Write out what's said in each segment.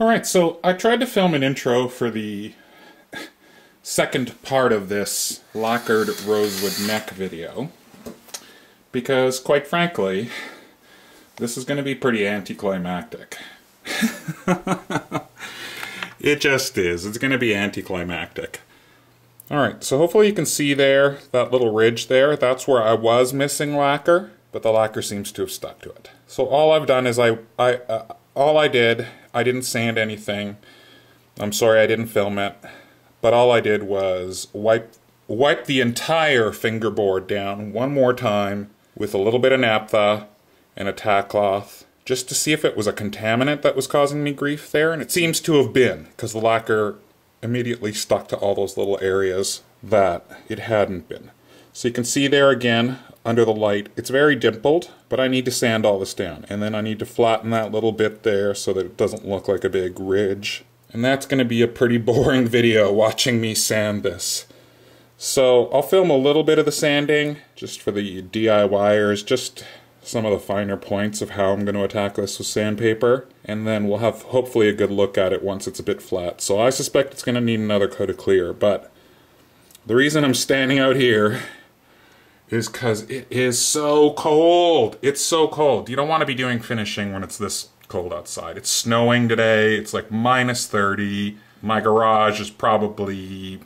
Alright, so I tried to film an intro for the second part of this lacquered rosewood neck video because, quite frankly, this is going to be pretty anticlimactic. it just is. It's going to be anticlimactic. Alright, so hopefully you can see there, that little ridge there, that's where I was missing lacquer, but the lacquer seems to have stuck to it. So all I've done is I, I uh, all I did, I didn't sand anything. I'm sorry I didn't film it, but all I did was wipe, wipe the entire fingerboard down one more time with a little bit of naphtha and a tack cloth just to see if it was a contaminant that was causing me grief there, and it seems to have been, because the lacquer immediately stuck to all those little areas that it hadn't been. So you can see there again, under the light, it's very dimpled, but I need to sand all this down. And then I need to flatten that little bit there so that it doesn't look like a big ridge. And that's going to be a pretty boring video watching me sand this. So I'll film a little bit of the sanding, just for the DIYers, just some of the finer points of how I'm going to attack this with sandpaper, and then we'll have hopefully a good look at it once it's a bit flat. So I suspect it's going to need another coat of clear, but the reason I'm standing out here is because it is so cold. It's so cold. You don't want to be doing finishing when it's this cold outside. It's snowing today. It's like minus 30. My garage is probably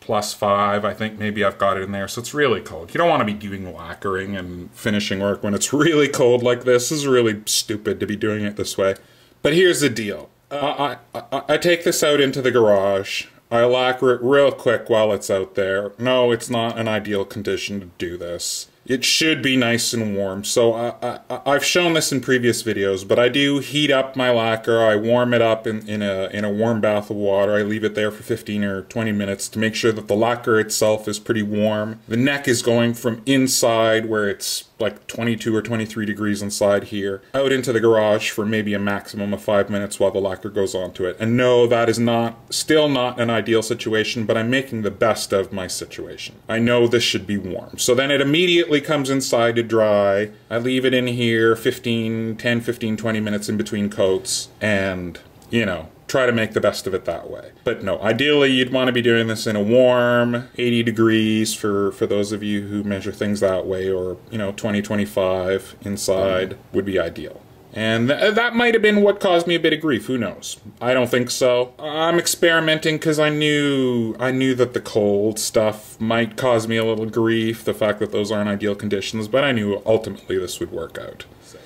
plus five. I think maybe I've got it in there. So it's really cold. You don't want to be doing lacquering and finishing work when it's really cold like this. This is really stupid to be doing it this way. But here's the deal. Uh, I, I, I take this out into the garage. I lacquer it real quick while it's out there. No, it's not an ideal condition to do this it should be nice and warm. So I, have shown this in previous videos, but I do heat up my lacquer. I warm it up in, in, a, in a warm bath of water. I leave it there for 15 or 20 minutes to make sure that the lacquer itself is pretty warm. The neck is going from inside where it's like 22 or 23 degrees inside here, out into the garage for maybe a maximum of five minutes while the lacquer goes onto it. And no, that is not, still not an ideal situation, but I'm making the best of my situation. I know this should be warm. So then it immediately comes inside to dry. I leave it in here 15, 10, 15, 20 minutes in between coats, and, you know, try to make the best of it that way. But no, ideally you'd want to be doing this in a warm 80 degrees for, for those of you who measure things that way, or, you know, 20, 25 inside would be ideal. And th that might have been what caused me a bit of grief. Who knows? I don't think so. I'm experimenting because I knew I knew that the cold stuff might cause me a little grief. The fact that those aren't ideal conditions, but I knew ultimately this would work out.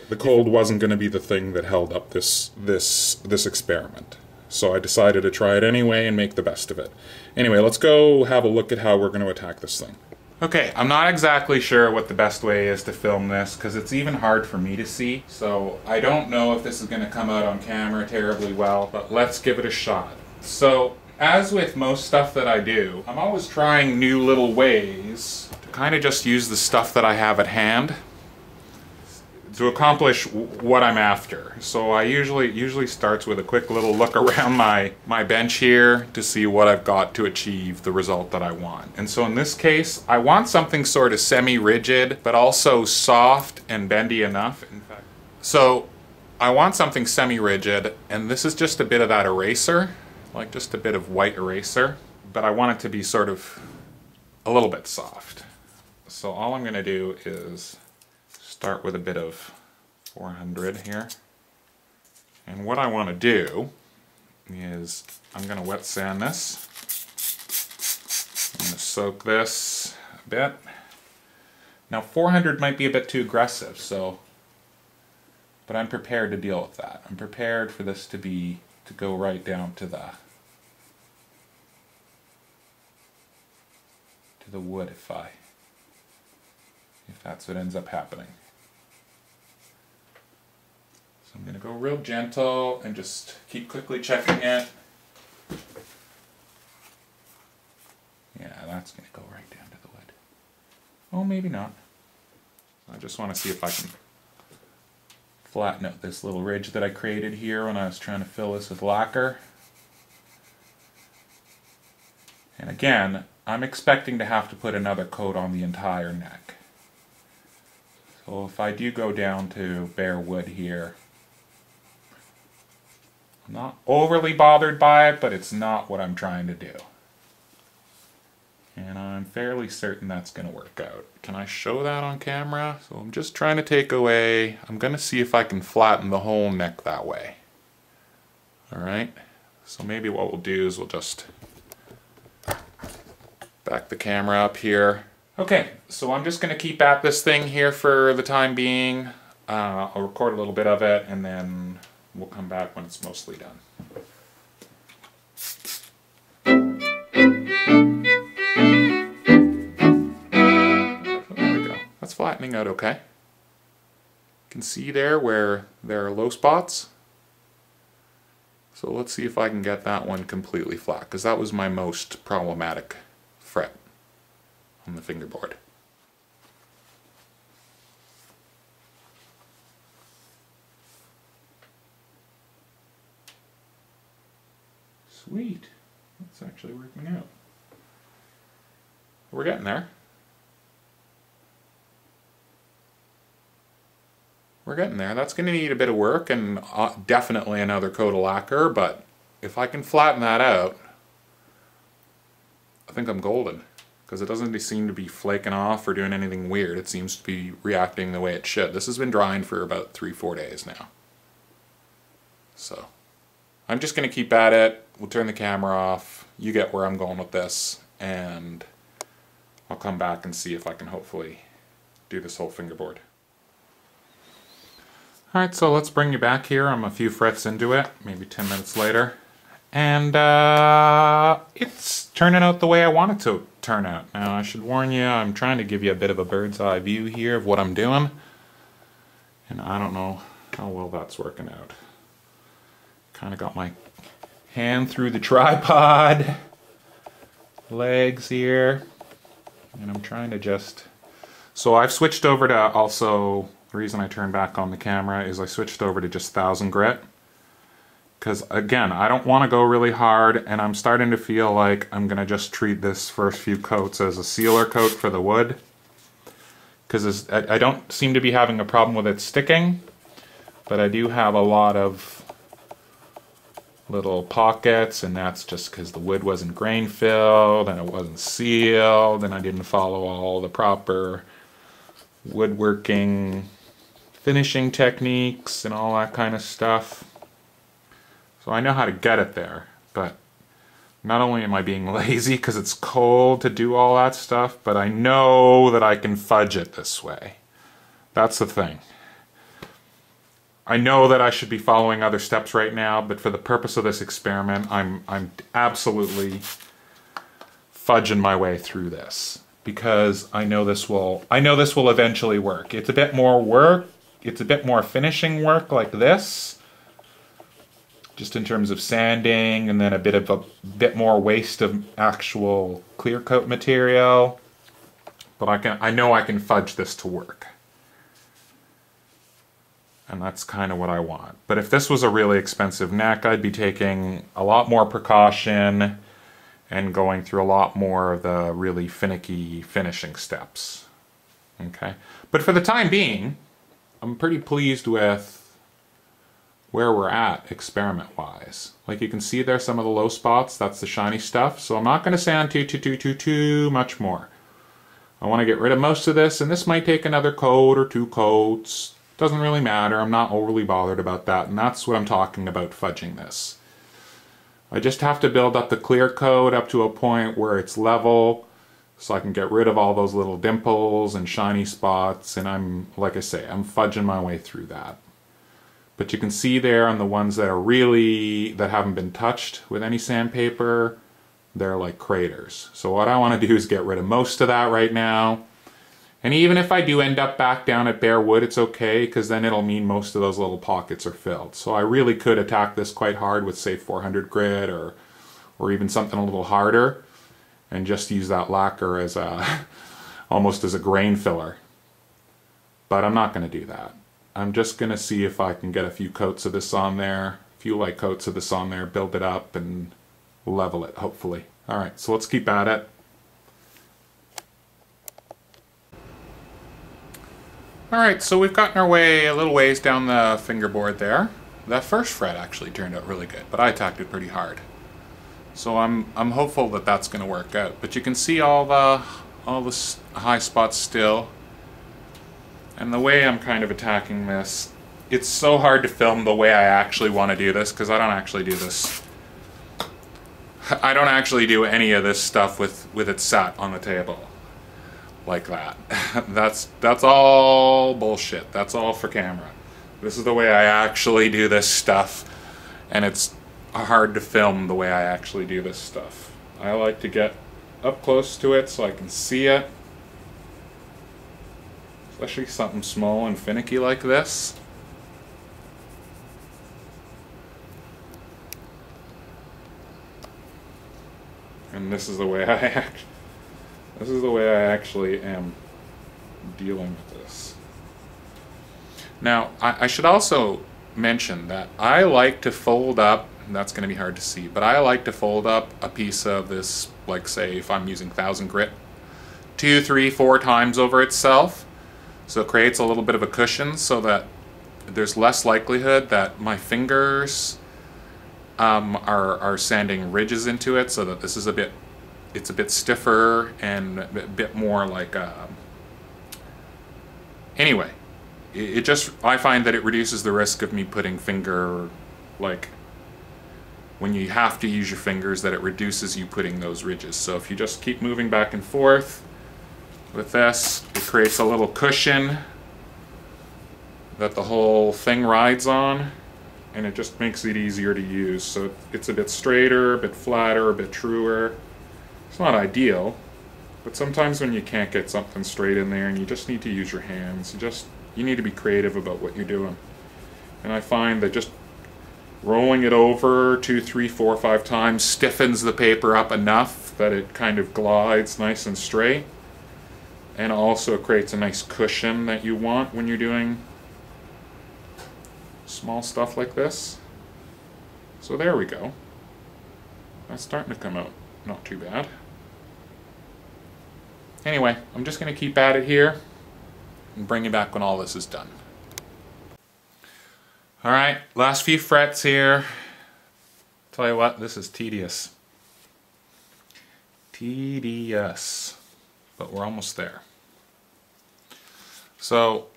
The cold wasn't going to be the thing that held up this this this experiment. So I decided to try it anyway and make the best of it. Anyway, let's go have a look at how we're going to attack this thing. Okay, I'm not exactly sure what the best way is to film this because it's even hard for me to see. So I don't know if this is going to come out on camera terribly well, but let's give it a shot. So as with most stuff that I do, I'm always trying new little ways to kind of just use the stuff that I have at hand to accomplish what I'm after. So I usually usually starts with a quick little look around my, my bench here to see what I've got to achieve the result that I want. And so in this case, I want something sort of semi-rigid, but also soft and bendy enough. In fact, so I want something semi-rigid, and this is just a bit of that eraser, like just a bit of white eraser, but I want it to be sort of a little bit soft. So all I'm gonna do is start with a bit of 400 here. And what I want to do is I'm going to wet sand this. I'm going to soak this a bit. Now 400 might be a bit too aggressive, so but I'm prepared to deal with that. I'm prepared for this to be to go right down to the to the wood if I if that's what ends up happening. I'm going to go real gentle and just keep quickly checking it. Yeah, that's going to go right down to the wood. Oh, maybe not. I just want to see if I can flatten out this little ridge that I created here when I was trying to fill this with lacquer. And again, I'm expecting to have to put another coat on the entire neck. So if I do go down to bare wood here, Not overly bothered by it, but it's not what I'm trying to do. And I'm fairly certain that's going to work out. Can I show that on camera? So I'm just trying to take away, I'm going to see if I can flatten the whole neck that way. Alright, so maybe what we'll do is we'll just back the camera up here. Okay, so I'm just going to keep at this thing here for the time being. Uh, I'll record a little bit of it and then we'll come back when it's mostly done. Oh, there we go. That's flattening out okay. You can see there where there are low spots. So let's see if I can get that one completely flat, because that was my most problematic fret on the fingerboard. Sweet. That's actually working out. We're getting there. We're getting there. That's going to need a bit of work and uh, definitely another coat of lacquer, but if I can flatten that out, I think I'm golden. Because it doesn't seem to be flaking off or doing anything weird. It seems to be reacting the way it should. This has been drying for about three, four days now. So, I'm just going to keep at it. We'll turn the camera off. You get where I'm going with this. And I'll come back and see if I can hopefully do this whole fingerboard. Alright, so let's bring you back here. I'm a few frets into it, maybe 10 minutes later. And uh, it's turning out the way I want it to turn out. Now, I should warn you, I'm trying to give you a bit of a bird's eye view here of what I'm doing. And I don't know how well that's working out. Kind of got my hand through the tripod, legs here, and I'm trying to just... So I've switched over to also, the reason I turned back on the camera is I switched over to just 1000 grit. Because again I don't want to go really hard and I'm starting to feel like I'm gonna just treat this first few coats as a sealer coat for the wood. Because I don't seem to be having a problem with it sticking but I do have a lot of little pockets and that's just because the wood wasn't grain filled and it wasn't sealed and I didn't follow all the proper woodworking finishing techniques and all that kind of stuff so I know how to get it there, but not only am I being lazy because it's cold to do all that stuff, but I know that I can fudge it this way. That's the thing. I know that I should be following other steps right now, but for the purpose of this experiment, I'm, I'm absolutely fudging my way through this because I know this will I know this will eventually work. It's a bit more work, it's a bit more finishing work like this, just in terms of sanding and then a bit of a bit more waste of actual clear coat material. But I can I know I can fudge this to work. And that's kind of what I want. But if this was a really expensive neck, I'd be taking a lot more precaution and going through a lot more of the really finicky finishing steps. Okay? But for the time being, I'm pretty pleased with where we're at experiment-wise. Like you can see there some of the low spots, that's the shiny stuff. So I'm not going to sand too, too, too, too, too much more. I want to get rid of most of this, and this might take another coat or two coats. Doesn't really matter, I'm not overly bothered about that, and that's what I'm talking about fudging this. I just have to build up the clear coat up to a point where it's level, so I can get rid of all those little dimples and shiny spots, and I'm, like I say, I'm fudging my way through that. But you can see there on the ones that are really, that haven't been touched with any sandpaper, they're like craters. So what I want to do is get rid of most of that right now. And even if I do end up back down at bare wood, it's okay, because then it'll mean most of those little pockets are filled. So I really could attack this quite hard with, say, 400 grit or, or even something a little harder, and just use that lacquer as a, almost as a grain filler. But I'm not going to do that. I'm just going to see if I can get a few coats of this on there, a few light coats of this on there, build it up and level it, hopefully. Alright, so let's keep at it. Alright, so we've gotten our way a little ways down the fingerboard there. that first fret actually turned out really good, but I attacked it pretty hard. So I'm I'm hopeful that that's going to work out. But you can see all the all the high spots still. And the way I'm kind of attacking this, it's so hard to film the way I actually want to do this because I don't actually do this. I don't actually do any of this stuff with with it sat on the table like that. that's that's all bullshit. That's all for camera. This is the way I actually do this stuff, and it's hard to film the way I actually do this stuff. I like to get up close to it so I can see it, especially something small and finicky like this. And this is the way I act. This is the way I actually am dealing with this. Now, I, I should also mention that I like to fold up, that's going to be hard to see, but I like to fold up a piece of this, like say if I'm using 1000 grit, two, three, four times over itself. So it creates a little bit of a cushion so that there's less likelihood that my fingers um, are, are sanding ridges into it so that this is a bit, it's a bit stiffer and a bit more like, a, um, anyway, it just I find that it reduces the risk of me putting finger like when you have to use your fingers that it reduces you putting those ridges. So if you just keep moving back and forth with this, it creates a little cushion that the whole thing rides on and it just makes it easier to use. So it's a bit straighter, a bit flatter, a bit truer. It's not ideal, but sometimes when you can't get something straight in there and you just need to use your hands, you just you need to be creative about what you're doing. And I find that just rolling it over two, three, four, five times stiffens the paper up enough that it kind of glides nice and straight. And also creates a nice cushion that you want when you're doing small stuff like this. So there we go. That's starting to come out not too bad. Anyway, I'm just going to keep at it here and bring you back when all this is done. All right, last few frets here. Tell you what, this is tedious. Tedious. But we're almost there. So,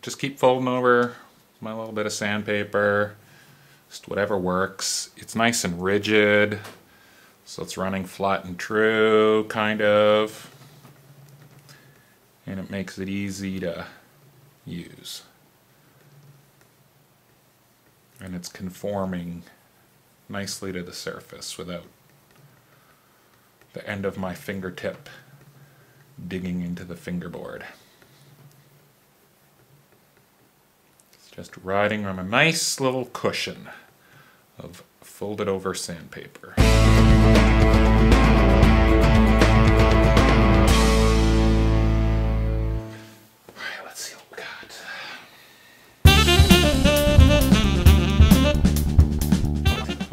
just keep folding over my little bit of sandpaper. Just whatever works. It's nice and rigid. So it's running flat and true, kind of and it makes it easy to use. And it's conforming nicely to the surface without the end of my fingertip digging into the fingerboard. It's just riding on a nice little cushion of folded over sandpaper.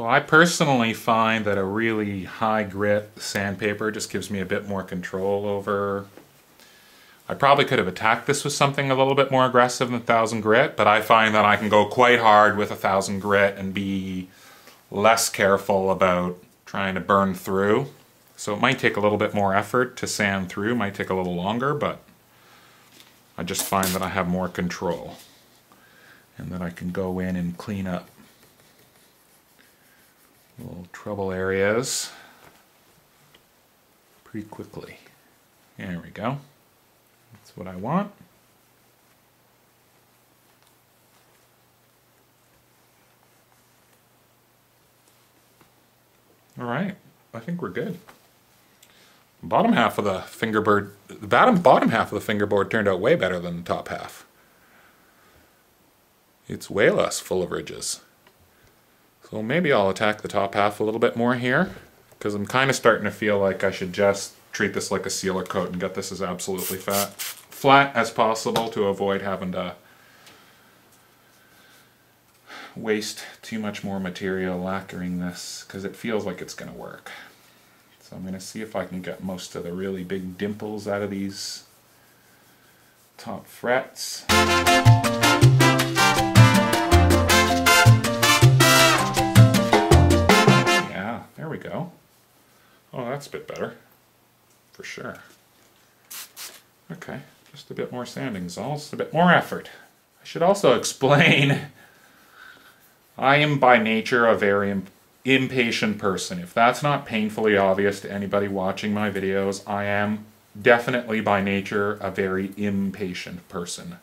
Well, I personally find that a really high grit sandpaper just gives me a bit more control over... I probably could have attacked this with something a little bit more aggressive than 1000 grit, but I find that I can go quite hard with a 1000 grit and be less careful about trying to burn through. So it might take a little bit more effort to sand through, might take a little longer, but I just find that I have more control and that I can go in and clean up little trouble areas pretty quickly. There we go. That's what I want. All right, I think we're good. Bottom half of the fingerboard, the bottom, bottom half of the fingerboard turned out way better than the top half. It's way less full of ridges. So maybe I'll attack the top half a little bit more here because I'm kind of starting to feel like I should just treat this like a sealer coat and get this as absolutely fat, flat as possible to avoid having to waste too much more material lacquering this because it feels like it's going to work. So I'm going to see if I can get most of the really big dimples out of these top frets. Yeah, there we go. Oh, that's a bit better, for sure. Okay, just a bit more sanding is just a bit more effort. I should also explain I am by nature a very impatient person. If that's not painfully obvious to anybody watching my videos, I am definitely by nature a very impatient person.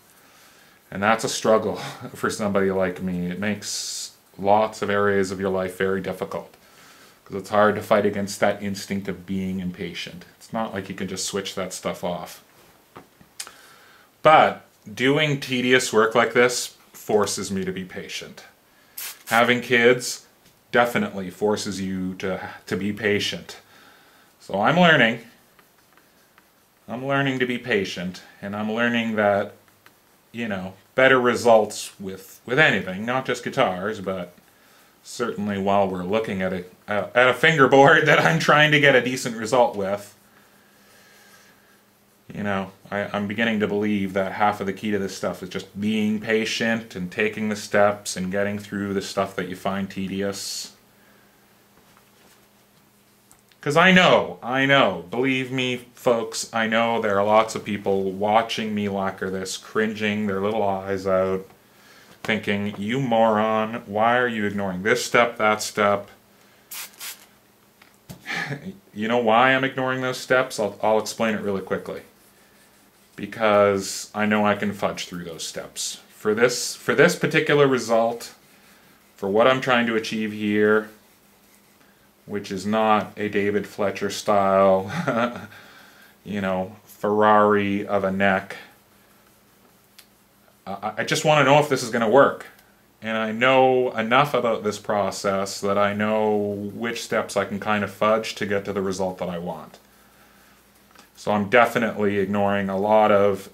And that's a struggle for somebody like me. It makes lots of areas of your life very difficult. Because it's hard to fight against that instinct of being impatient. It's not like you can just switch that stuff off. But doing tedious work like this forces me to be patient. Having kids definitely forces you to, to be patient. So I'm learning. I'm learning to be patient, and I'm learning that, you know, better results with, with anything, not just guitars, but certainly while we're looking at a, uh, at a fingerboard that I'm trying to get a decent result with, you know, I, I'm beginning to believe that half of the key to this stuff is just being patient and taking the steps and getting through the stuff that you find tedious. Because I know, I know, believe me, folks, I know there are lots of people watching me lacquer this, cringing their little eyes out, thinking, you moron, why are you ignoring this step, that step? you know why I'm ignoring those steps? I'll, I'll explain it really quickly because I know I can fudge through those steps. For this, for this particular result, for what I'm trying to achieve here, which is not a David Fletcher style, you know, Ferrari of a neck, I just want to know if this is going to work. And I know enough about this process that I know which steps I can kind of fudge to get to the result that I want. So I'm definitely ignoring a lot of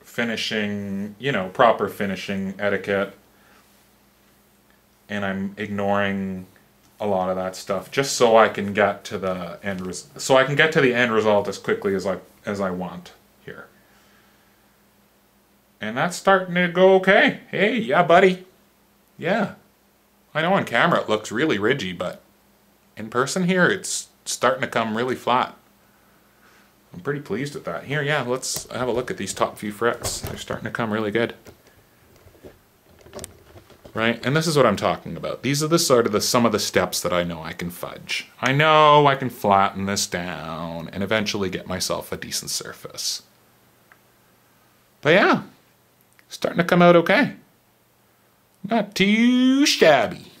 finishing, you know, proper finishing etiquette. And I'm ignoring a lot of that stuff just so I can get to the end res- so I can get to the end result as quickly as I as I want here. And that's starting to go okay. Hey, yeah, buddy. Yeah. I know on camera it looks really ridgy, but in person here it's starting to come really flat. I'm pretty pleased with that. Here, yeah, let's have a look at these top few frets. They're starting to come really good. Right, and this is what I'm talking about. These are the sort of the some of the steps that I know I can fudge. I know I can flatten this down and eventually get myself a decent surface. But yeah, starting to come out okay. Not too shabby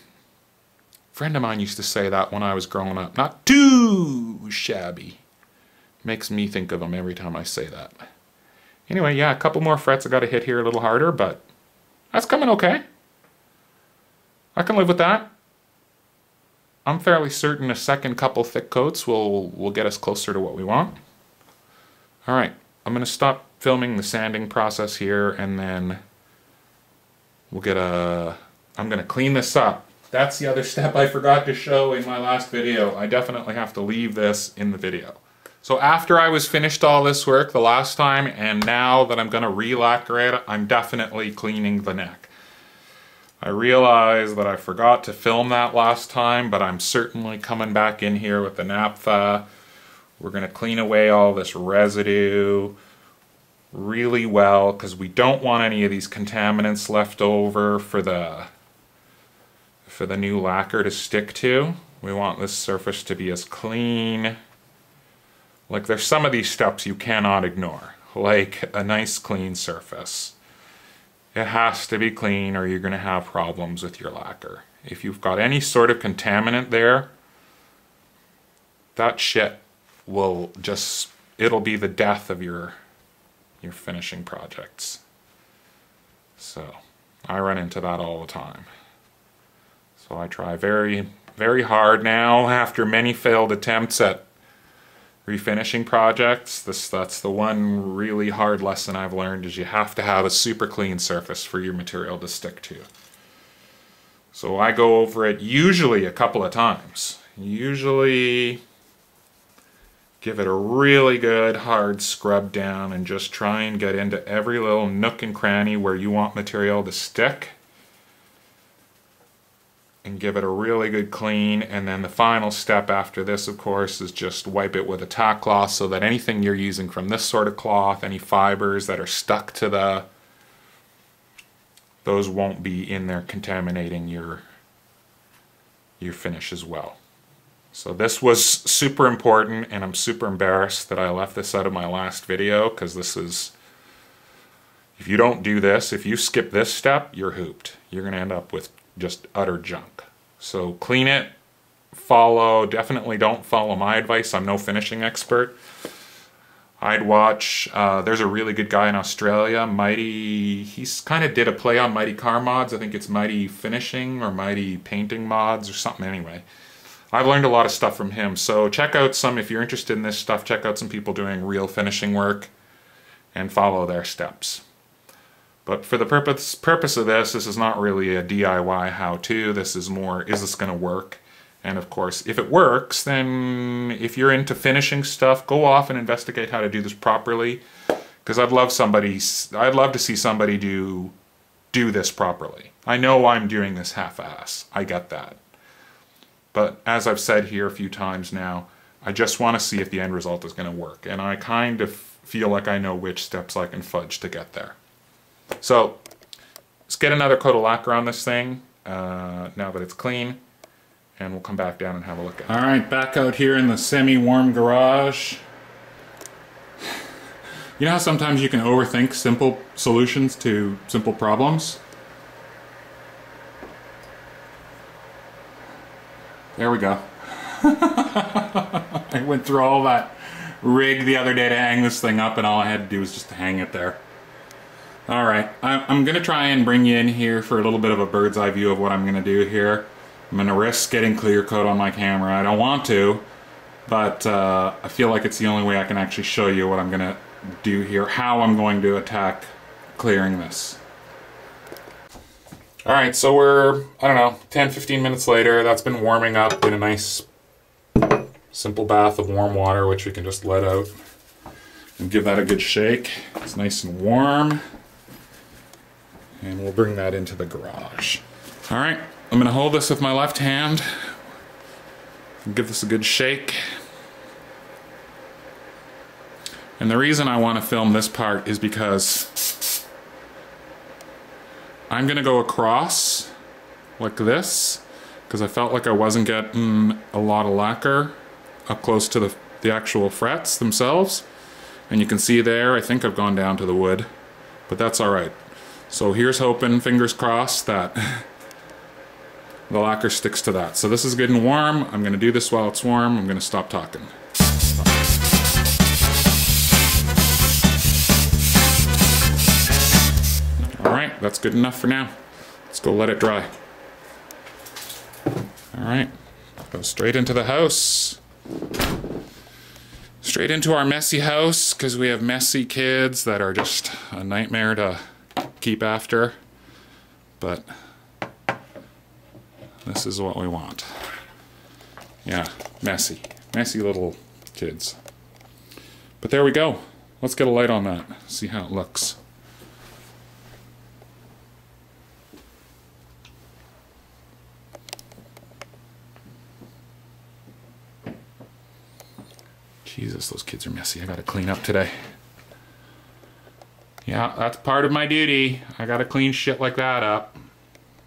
friend of mine used to say that when I was growing up. Not too shabby. Makes me think of him every time I say that. Anyway, yeah, a couple more frets I got to hit here a little harder, but that's coming okay. I can live with that. I'm fairly certain a second couple thick coats will, will get us closer to what we want. All right, I'm to stop filming the sanding process here and then we'll get a... I'm to clean this up that's the other step I forgot to show in my last video. I definitely have to leave this in the video. So after I was finished all this work the last time, and now that I'm gonna re-lacquer it, I'm definitely cleaning the neck. I realize that I forgot to film that last time, but I'm certainly coming back in here with the naphtha. We're gonna clean away all this residue really well because we don't want any of these contaminants left over for the for the new lacquer to stick to. We want this surface to be as clean. Like there's some of these steps you cannot ignore, like a nice clean surface. It has to be clean or you're going to have problems with your lacquer. If you've got any sort of contaminant there, that shit will just, it'll be the death of your, your finishing projects. So, I run into that all the time. So I try very, very hard now after many failed attempts at refinishing projects. This That's the one really hard lesson I've learned is you have to have a super clean surface for your material to stick to. So I go over it usually a couple of times. Usually give it a really good hard scrub down and just try and get into every little nook and cranny where you want material to stick and give it a really good clean. And then the final step after this, of course, is just wipe it with a tack cloth so that anything you're using from this sort of cloth, any fibers that are stuck to the, those won't be in there contaminating your, your finish as well. So this was super important and I'm super embarrassed that I left this out of my last video because this is, if you don't do this, if you skip this step, you're hooped. You're going to end up with just utter junk. So clean it, follow, definitely don't follow my advice. I'm no finishing expert. I'd watch, uh, there's a really good guy in Australia, Mighty, he's kind of did a play on Mighty Car Mods. I think it's Mighty Finishing or Mighty Painting Mods or something anyway. I've learned a lot of stuff from him. So check out some, if you're interested in this stuff, check out some people doing real finishing work and follow their steps. But for the purpose, purpose of this, this is not really a DIY how-to. This is more, is this going to work? And of course, if it works, then if you're into finishing stuff, go off and investigate how to do this properly. Because I'd love somebody, I'd love to see somebody do do this properly. I know I'm doing this half-ass. I get that. But as I've said here a few times now, I just want to see if the end result is going to work. And I kind of feel like I know which steps I can fudge to get there. So let's get another coat of lacquer on this thing uh, now that it's clean. And we'll come back down and have a look at it. All right, back out here in the semi-warm garage. You know how sometimes you can overthink simple solutions to simple problems? There we go. I went through all that rig the other day to hang this thing up and all I had to do was just hang it there. Alright, I'm going to try and bring you in here for a little bit of a bird's eye view of what I'm to do here. I'm to risk getting clear coat on my camera. I don't want to, but uh, I feel like it's the only way I can actually show you what I'm to do here, how I'm going to attack clearing this. All right, so we're, I don't know, 10, 15 minutes later. That's been warming up in a nice simple bath of warm water, which we can just let out and give that a good shake. It's nice and warm. And we'll bring that into the garage. All right, I'm gonna hold this with my left hand give this a good shake. And the reason I wanna film this part is because I'm gonna go across like this because I felt like I wasn't getting a lot of lacquer up close to the, the actual frets themselves. And you can see there, I think I've gone down to the wood, but that's all right. So here's hoping, fingers crossed, that the lacquer sticks to that. So this is getting warm. I'm gonna do this while it's warm. I'm gonna stop talking. All right, that's good enough for now. Let's go let it dry. All right, go straight into the house. Straight into our messy house because we have messy kids that are just a nightmare to keep after. But this is what we want. Yeah, messy. Messy little kids. But there we go. Let's get a light on that, see how it looks. Jesus, those kids are messy. I gotta clean up today. Yeah, that's part of my duty. I gotta clean shit like that up.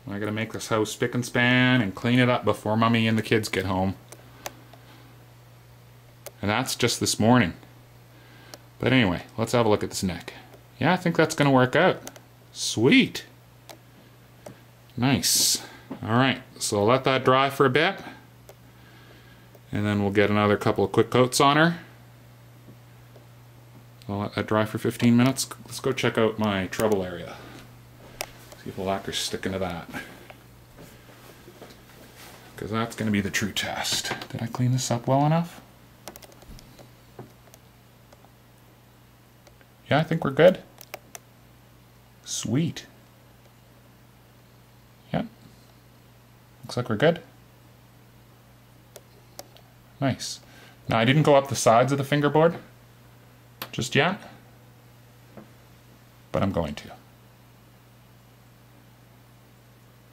I gotta make this house spick and span and clean it up before mommy and the kids get home. And that's just this morning. But anyway, let's have a look at this neck. Yeah, I think that's gonna work out. Sweet. Nice. Alright, so I'll let that dry for a bit and then we'll get another couple of quick coats on her. I'll let that dry for 15 minutes. Let's go check out my treble area. See if the lacquer's sticking to that. Because that's going to be the true test. Did I clean this up well enough? Yeah, I think we're good. Sweet. Yeah. Looks like we're good. Nice. Now I didn't go up the sides of the fingerboard just yet, but I'm going to.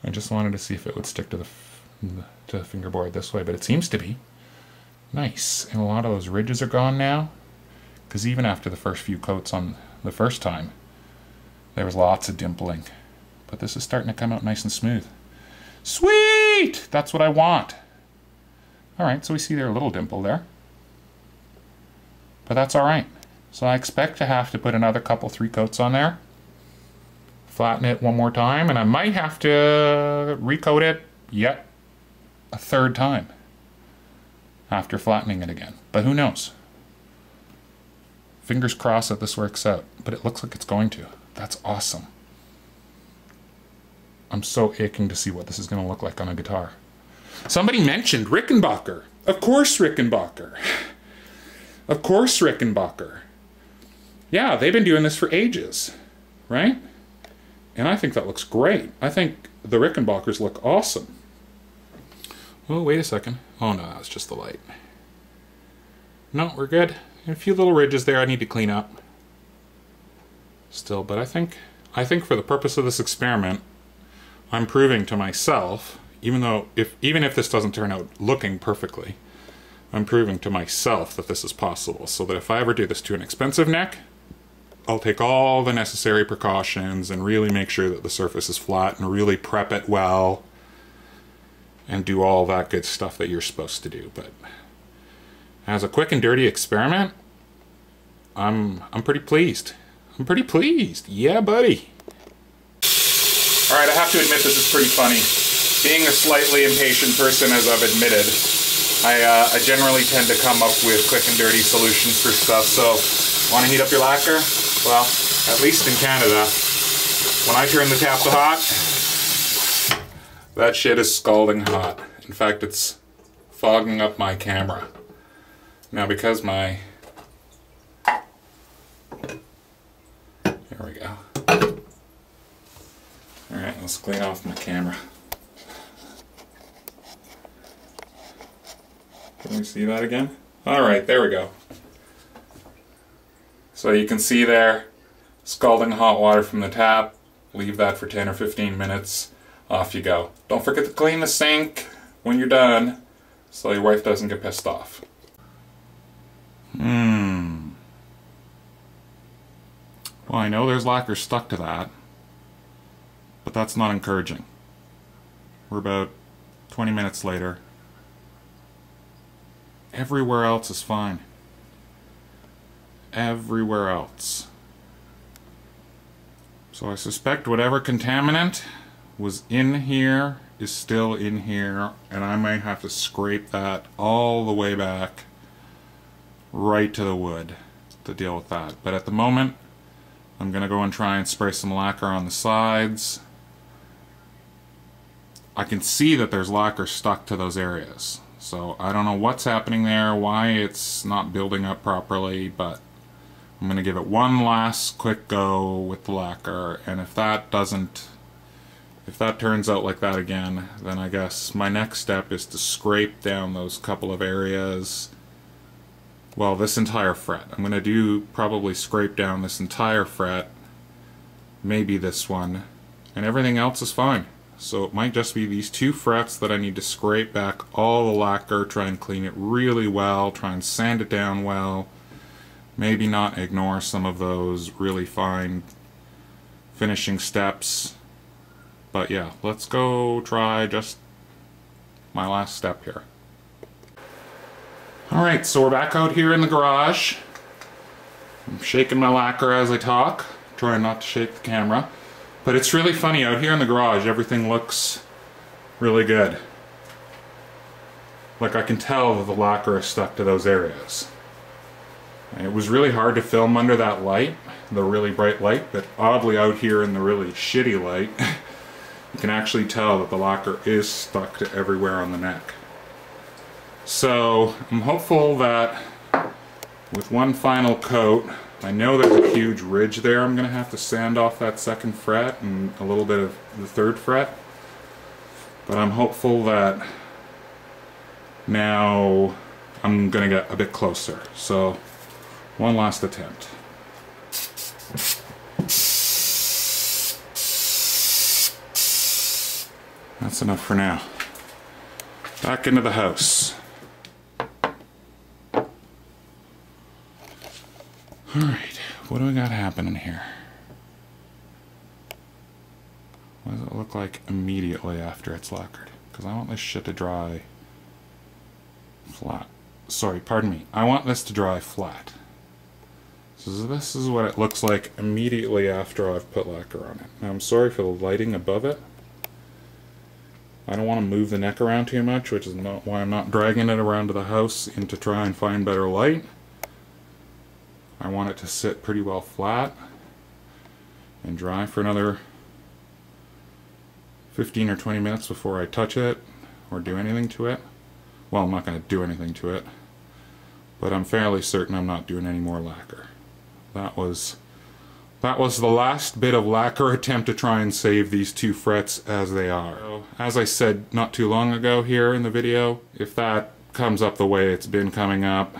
I just wanted to see if it would stick to the, to the fingerboard this way, but it seems to be. Nice. And a lot of those ridges are gone now. Because even after the first few coats on the first time, there was lots of dimpling. But this is starting to come out nice and smooth. Sweet! That's what I want. All right, so we see there a little dimple there. But that's all right. So I expect to have to put another couple, three coats on there. Flatten it one more time, and I might have to recoat it yet a third time after flattening it again. But who knows? Fingers crossed that this works out, but it looks like it's going to. That's awesome. I'm so aching to see what this is going to look like on a guitar. Somebody mentioned Rickenbacker. Of course, Rickenbacker. Of course, Rickenbacker. Yeah, they've been doing this for ages, right? And I think that looks great. I think the Rickenbackers look awesome. Oh, wait a second. Oh no, that's just the light. No, we're good. A few little ridges there I need to clean up. Still, but I think I think for the purpose of this experiment, I'm proving to myself, even though if even if this doesn't turn out looking perfectly, I'm proving to myself that this is possible. So that if I ever do this to an expensive neck, I'll take all the necessary precautions and really make sure that the surface is flat and really prep it well and do all that good stuff that you're supposed to do. But as a quick and dirty experiment, I'm I'm pretty pleased. I'm pretty pleased. Yeah, buddy. All right, I have to admit this is pretty funny. Being a slightly impatient person, as I've admitted, I, uh, I generally tend to come up with quick and dirty solutions for stuff. So, want to heat up your lacquer? Well, at least in Canada, when I turn the tap to hot, that shit is scalding hot. In fact, it's fogging up my camera. Now because my... There we go. Alright, let's clean off my camera. Can we see that again? Alright, there we go. So you can see there, scalding hot water from the tap. Leave that for 10 or 15 minutes off you go. Don't forget to clean the sink when you're done so your wife doesn't get pissed off. Hmm. Well, I know there's lacquer stuck to that, but that's not encouraging. We're about 20 minutes later. Everywhere else is fine. Everywhere else. So I suspect whatever contaminant was in here is still in here and I might have to scrape that all the way back right to the wood to deal with that. But at the moment I'm gonna go and try and spray some lacquer on the sides. I can see that there's lacquer stuck to those areas. So I don't know what's happening there, why it's not building up properly, but I'm going to give it one last quick go with the lacquer, and if that doesn't if that turns out like that again, then I guess my next step is to scrape down those couple of areas. Well, this entire fret. I'm going to do probably scrape down this entire fret, maybe this one, and everything else is fine. So it might just be these two frets that I need to scrape back all the lacquer, try and clean it really well, try and sand it down well, maybe not ignore some of those really fine finishing steps but yeah, let's go try just my last step here. Alright, so we're back out here in the garage. I'm shaking my lacquer as I talk, trying not to shake the camera. But it's really funny, out here in the garage, everything looks really good. Like I can tell that the lacquer is stuck to those areas. It was really hard to film under that light, the really bright light, but oddly out here in the really shitty light, you can actually tell that the lacquer is stuck to everywhere on the neck. So I'm hopeful that with one final coat, I know there's a huge ridge there I'm going to have to sand off that second fret and a little bit of the third fret. But I'm hopeful that now I'm going to get a bit closer. So one last attempt. That's enough for now. Back into the house. Alright, what do we got happening here? What does it look like immediately after it's lacquered? Because I want this shit to dry flat. Sorry, pardon me. I want this to dry flat. So this is what it looks like immediately after I've put lacquer on it. Now I'm sorry for the lighting above it. I don't want to move the neck around too much, which is not why I'm not dragging it around to the house and to try and find better light. I want it to sit pretty well flat and dry for another 15 or 20 minutes before I touch it or do anything to it. Well, I'm not going to do anything to it, but I'm fairly certain I'm not doing any more lacquer. That was that was the last bit of lacquer attempt to try and save these two frets as they are. As I said not too long ago here in the video, if that comes up the way it's been coming up,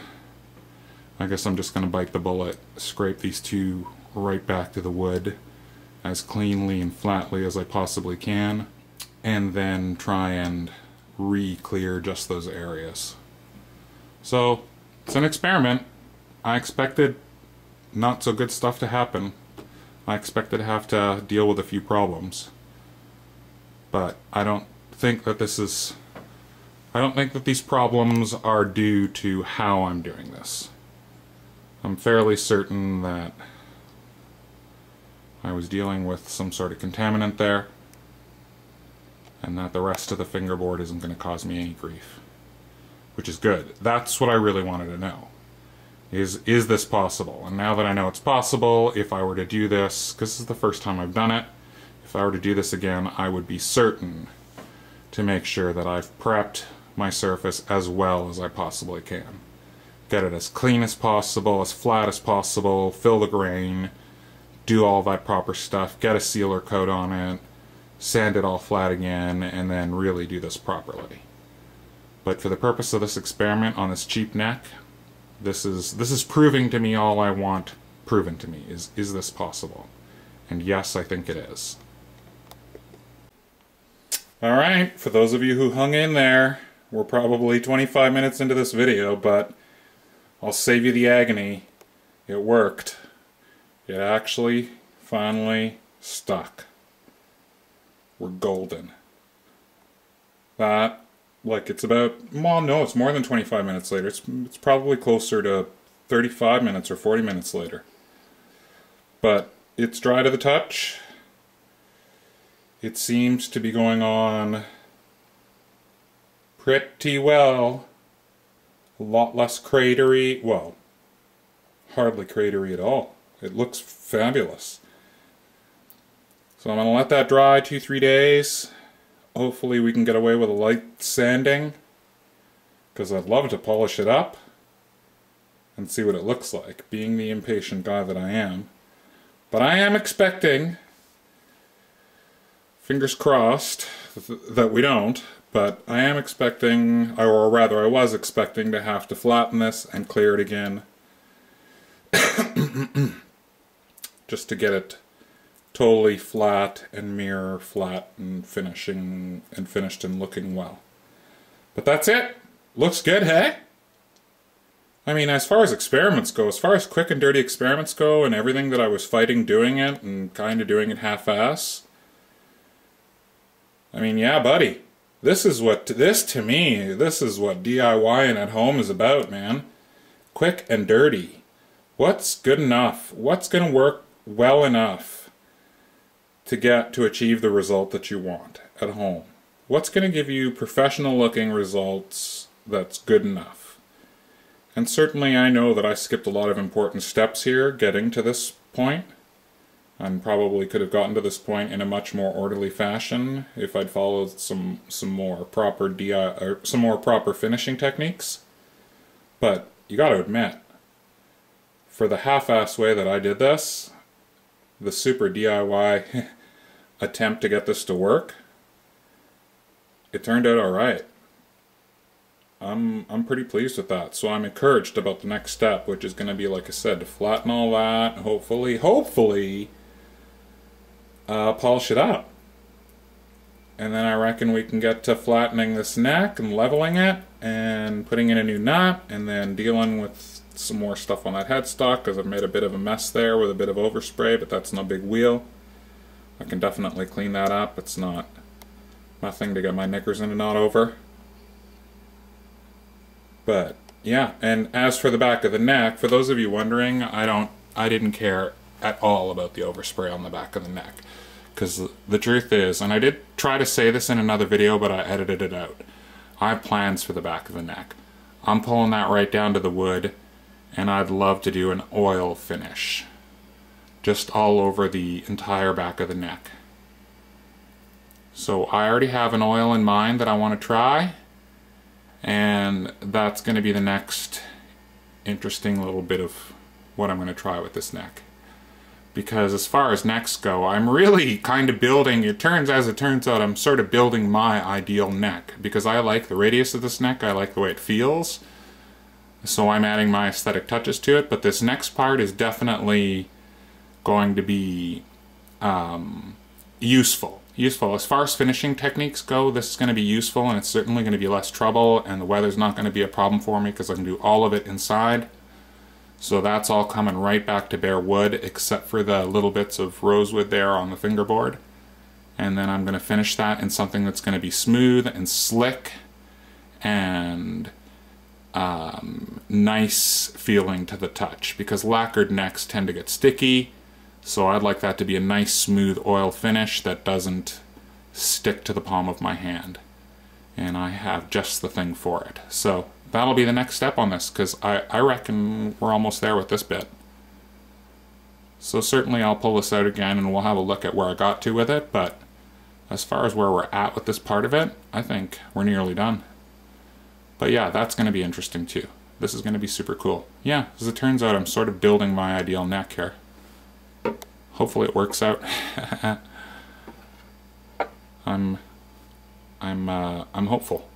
I guess I'm just going to bite the bullet, scrape these two right back to the wood as cleanly and flatly as I possibly can, and then try and re-clear just those areas. So, it's an experiment. I expected not so good stuff to happen. I expected to have to deal with a few problems. But I don't think that this is... I don't think that these problems are due to how I'm doing this. I'm fairly certain that I was dealing with some sort of contaminant there and that the rest of the fingerboard isn't going to cause me any grief. Which is good. That's what I really wanted to know is is this possible? And now that I know it's possible, if I were to do this, because this is the first time I've done it, if I were to do this again, I would be certain to make sure that I've prepped my surface as well as I possibly can. Get it as clean as possible, as flat as possible, fill the grain, do all that proper stuff, get a sealer coat on it, sand it all flat again, and then really do this properly. But for the purpose of this experiment on this cheap neck, this is this is proving to me all I want proven to me. Is is this possible? And yes, I think it is. All right, for those of you who hung in there, we're probably 25 minutes into this video, but I'll save you the agony. It worked. It actually finally stuck. We're golden. That like it's about well no it's more than 25 minutes later. It's, it's probably closer to 35 minutes or 40 minutes later. But it's dry to the touch. It seems to be going on pretty well. A lot less cratery well hardly cratery at all. It looks fabulous. So I'm to let that dry two three days hopefully we can get away with a light sanding because I'd love to polish it up and see what it looks like, being the impatient guy that I am. But I am expecting, fingers crossed, th that we don't, but I am expecting, or rather I was expecting to have to flatten this and clear it again just to get it totally flat and mirror flat and finishing and finished and looking well. But that's it. Looks good, hey? I mean, as far as experiments go, as far as quick and dirty experiments go and everything that I was fighting doing it and kind of doing it half-ass, I mean, yeah, buddy. This is what, this to me, this is what DIYing at home is about, man. Quick and dirty. What's good enough? What's going to work well enough? To get to achieve the result that you want at home? What's going to give you professional looking results that's good enough? And certainly I know that I skipped a lot of important steps here getting to this point and probably could have gotten to this point in a much more orderly fashion if I'd followed some some more proper DI or some more proper finishing techniques. But you got to admit, for the half-ass way that I did this, the super DIY attempt to get this to work, it turned out alright. I'm, I'm pretty pleased with that. So I'm encouraged about the next step, which is going to be, like I said, to flatten all that, hopefully, hopefully, uh, polish it up. and then I reckon we can get to flattening this neck and leveling it and putting in a new knot and then dealing with some more stuff on that headstock because I've made a bit of a mess there with a bit of overspray, but that's no big wheel. I can definitely clean that up. It's not nothing to get my knickers in a knot over. But yeah, and as for the back of the neck, for those of you wondering, I don't I didn't care at all about the overspray on the back of the neck. Because the truth is, and I did try to say this in another video, but I edited it out. I have plans for the back of the neck. I'm pulling that right down to the wood, and I'd love to do an oil finish. Just all over the entire back of the neck. So I already have an oil in mind that I want to try, and that's going to be the next interesting little bit of what I'm going to try with this neck because as far as necks go, I'm really kind of building, it turns as it turns out, I'm sort of building my ideal neck because I like the radius of this neck, I like the way it feels. So I'm adding my aesthetic touches to it, but this next part is definitely going to be um, useful. Useful. As far as finishing techniques go, this is going to be useful and it's certainly going to be less trouble and the weather's not going to be a problem for me because I can do all of it inside. So that's all coming right back to bare wood except for the little bits of rosewood there on the fingerboard. And then I'm going to finish that in something that's going to be smooth and slick and um, nice feeling to the touch because lacquered necks tend to get sticky. So I'd like that to be a nice smooth oil finish that doesn't stick to the palm of my hand. And I have just the thing for it. So that'll be the next step on this because I, I reckon we're almost there with this bit. So certainly I'll pull this out again and we'll have a look at where I got to with it, but as far as where we're at with this part of it, I think we're nearly done. But yeah, that's going to be interesting too. This is going to be super cool. Yeah, as it turns out, I'm sort of building my ideal neck here. Hopefully it works out. I'm, I'm, uh, I'm hopeful.